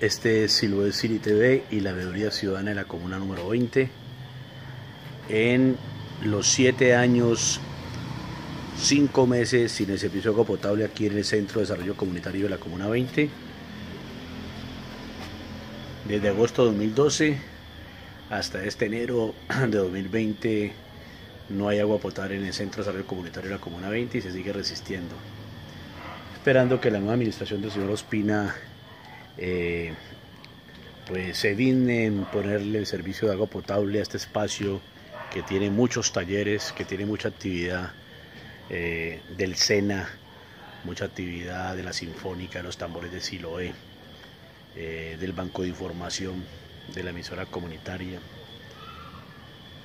Este es Siloé City TV y la veeduría ciudadana de la comuna número 20. En los 7 años, 5 meses sin el servicio de agua potable aquí en el Centro de Desarrollo Comunitario de la comuna 20. Desde agosto de 2012 hasta este enero de 2020 no hay agua potable en el Centro de Desarrollo Comunitario de la comuna 20 y se sigue resistiendo. Esperando que la nueva administración del señor Ospina eh, pues se digne en ponerle el servicio de agua potable a este espacio que tiene muchos talleres, que tiene mucha actividad eh, del SENA, mucha actividad de la Sinfónica, de los tambores de Siloé, eh, del Banco de Información, de la emisora comunitaria.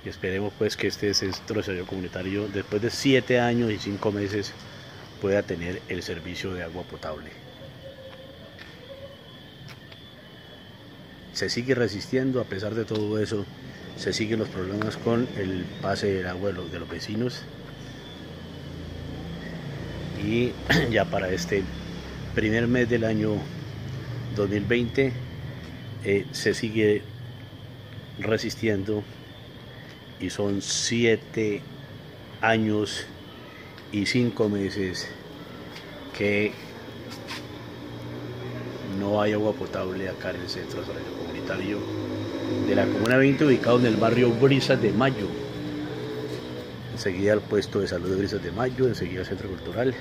Y esperemos pues que este centro de desarrollo comunitario, después de siete años y cinco meses, pueda tener el servicio de agua potable. Se sigue resistiendo, a pesar de todo eso, se siguen los problemas con el pase del agua de los, vecinos. Y ya para este primer mes del año 2020 eh, se sigue resistiendo y son siete años y cinco meses que no hay agua potable acá en el centro de comunitario de la Comuna 20, ubicado en el barrio Brisas de Mayo. Enseguida el puesto de salud de Brisas de Mayo, enseguida el centro cultural.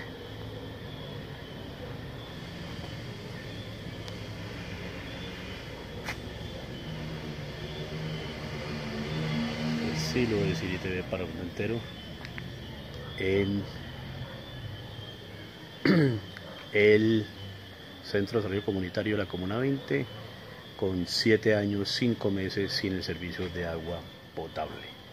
Sí, lo voy a decir y TV para un entero. En el Centro de Desarrollo Comunitario de la Comuna 20, con 7 años, 5 meses sin el servicio de agua potable.